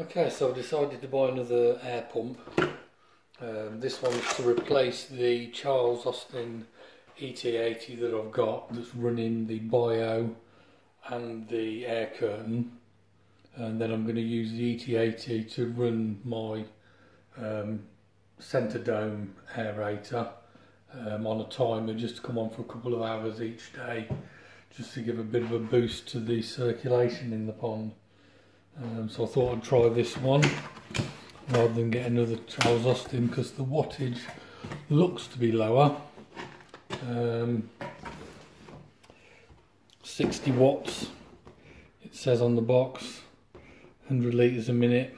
Okay, so I've decided to buy another air pump. Um, this one's to replace the Charles Austen ET80 that I've got that's running the bio and the air curtain. And then I'm going to use the ET80 to run my um, centre dome aerator um, on a timer just to come on for a couple of hours each day just to give a bit of a boost to the circulation in the pond. Um, so I thought I'd try this one rather than get another Charles Austen because the wattage looks to be lower. Um, 60 watts it says on the box 100 litres a minute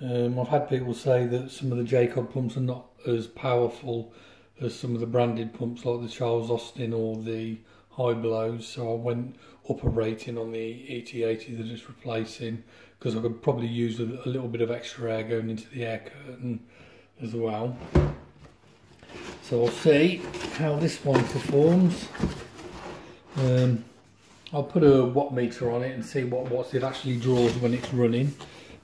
um, I've had people say that some of the Jecod pumps are not as powerful as some of the branded pumps like the Charles Austen or the Hiblows so I went up a rating on the ET80 that it's replacing because I could probably use a, a, little bit of extra air going into the air curtain as well. So we'll see how this one performs. Um, I'll put a watt meter on it and see what watts it actually draws when it's running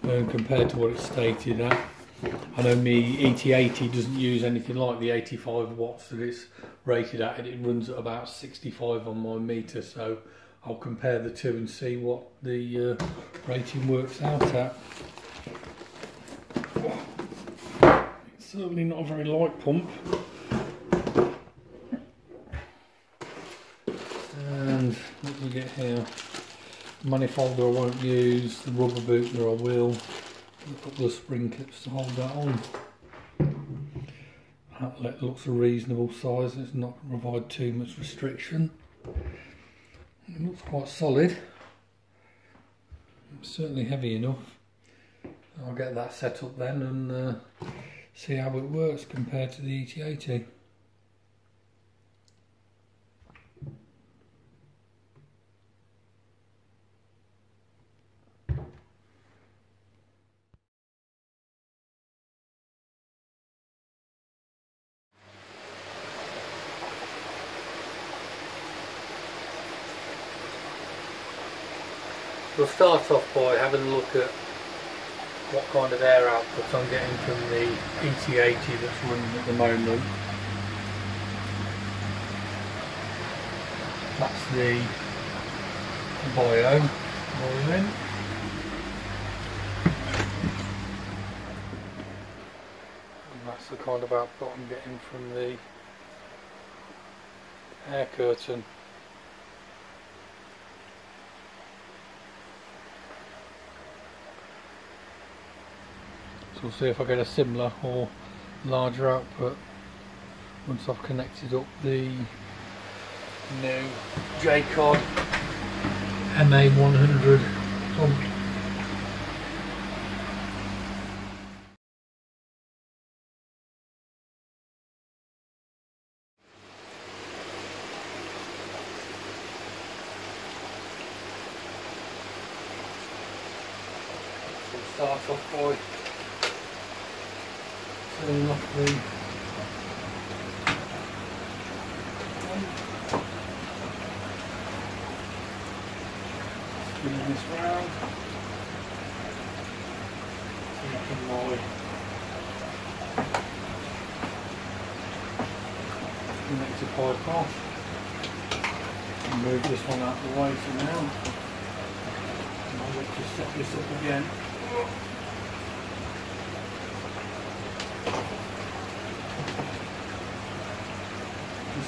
um, compared to what it's stated at I know me ET80 doesn't use anything like the 85 watts that it's rated at it runs at about 65 on my meter so I'll compare the two and see what the uh, rating works out at. It's certainly not a very light pump. And what do we get here? Manifolder I won't use, the rubber booster I will a couple of spring clips to hold that on. Outlet looks a reasonable size, it's not going to provide too much restriction. It looks quite solid. It's certainly heavy enough. I'll get that set up then and uh, see how it works compared to the ET80. We'll start off by having a look at what kind of air output I'm getting from the ET80 that's running at the moment. That's the bio. And that's the kind of output I'm getting from the air curtain. We'll see if I get a similar or larger output once I've connected up the new Jecod MA100 pump. start off by turning off the spin this round. Taking my connector pipe off. Move this one out of the way for now. And I'll just set this up again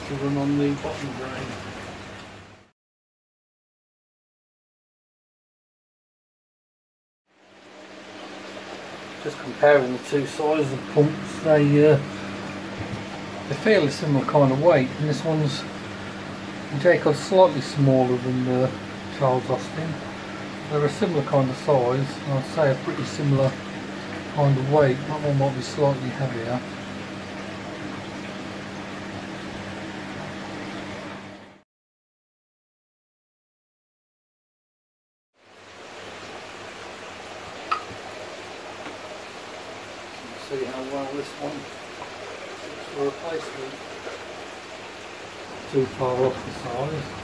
to run on the bottom drain. Just comparing the two sizes of pumps, they uh, they feel a similar kind of weight, and this one's Jecod's slightly smaller than the Charles Austen. They're a similar kind of size, I'd say a pretty similar kind of weight. That one might be slightly heavier. see how well this one replacement. Too far off the size.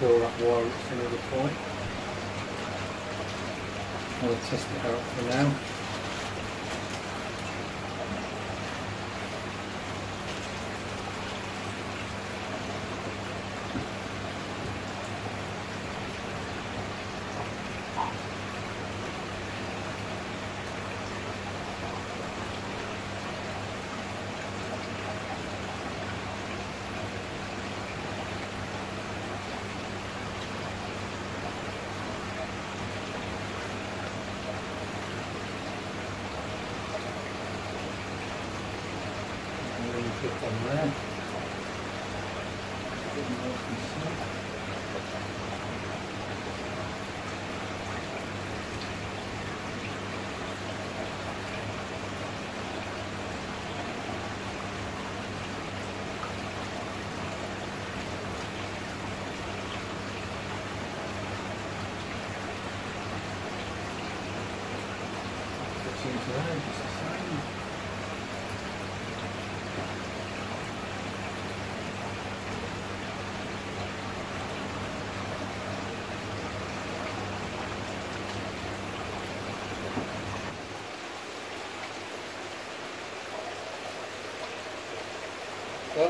Curl that wire up some other point. I'll test it out for now.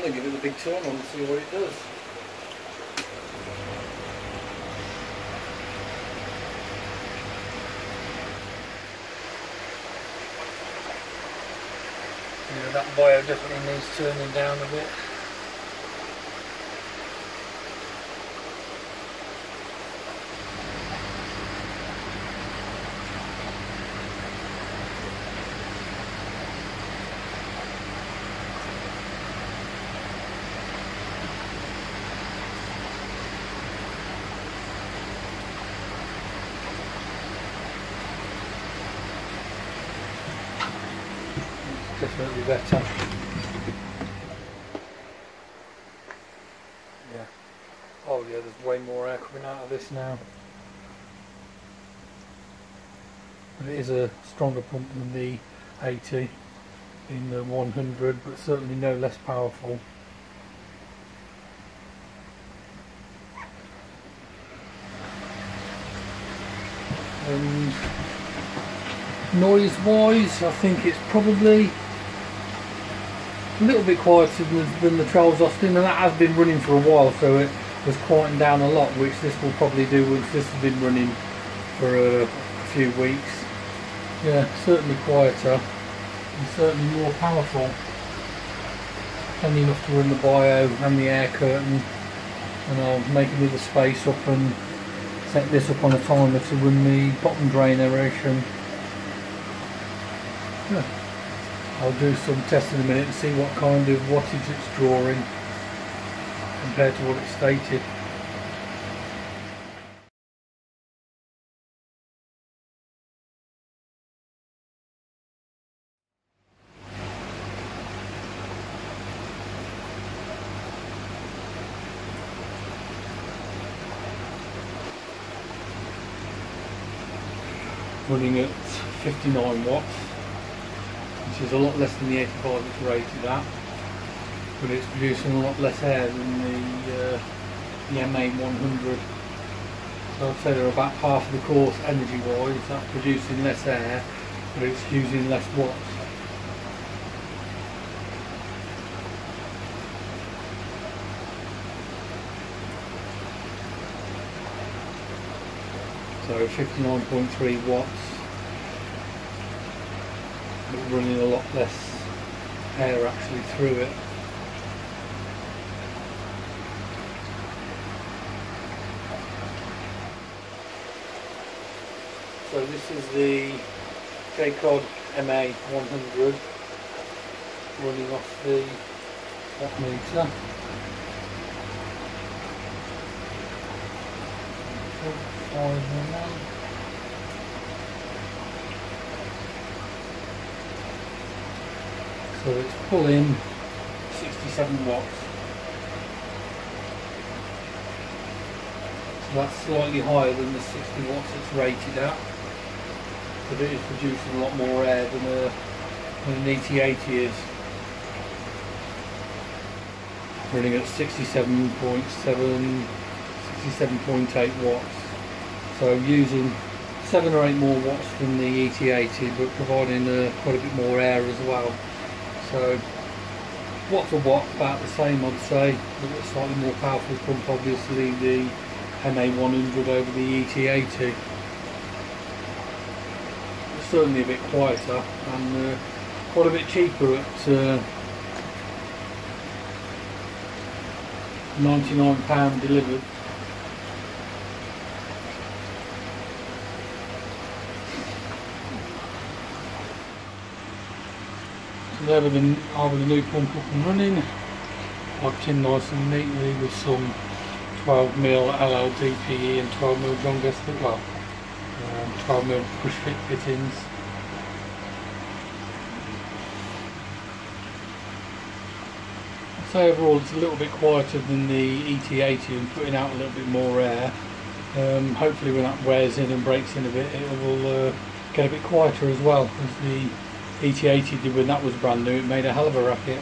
Well, then give it a big turn on and see what it does. Yeah, that bio definitely needs turning down a bit. Definitely better. Yeah. Oh yeah, there's way more air coming out of this now. But it is a stronger pump than the 80 in the 100, but certainly no less powerful. Um, and noise wise, I think it's probably a little bit quieter than, than the Charles Austen and that has been running for a while so it was quieting down a lot which this will probably do once this has been running for a, a few weeks. Yeah, certainly quieter and certainly more powerful. Plenty enough to run the bio and the air curtain and I'll make another space up and set this up on a timer to run the bottom drain aeration. Yeah. I'll do some tests in a minute and see what kind of wattage it's drawing compared to what it's stated. Running at 59 watts which is a lot less than the 85 it's rated at but it's producing a lot less air than the, uh, the MA100 so I'd say they're about half of the course energy wise that's producing less air but it's using less watts. So 59.3 watts but running a lot less air actually through it. So this is the Jecod MA 100 running off the watt meter. Five So it's pulling 67 watts. So that's slightly higher than the 60 watts it's rated at. But it is producing a lot more air than, a, than an ET80 is. Running at 67.7, 67.8 watts. So using 7 or 8 more watts than the ET80 but providing uh, quite a bit more air as well. So watt for watt about the same I'd say, slightly more powerful pump obviously the MA100 over the ET80. It's certainly a bit quieter and uh, quite a bit cheaper at uh, £99 delivered. There with the, with the new pump up and running, plugged in nice and neatly with some 12mm LLDPE and 12mm John as well, um, 12mm push fit fittings. say overall it's a little bit quieter than the ET80 and putting out a little bit more air. Um, hopefully when that wears in and breaks in a bit it will uh, get a bit quieter as well as the ET80 did when that was brand new. It made a hell of a racket.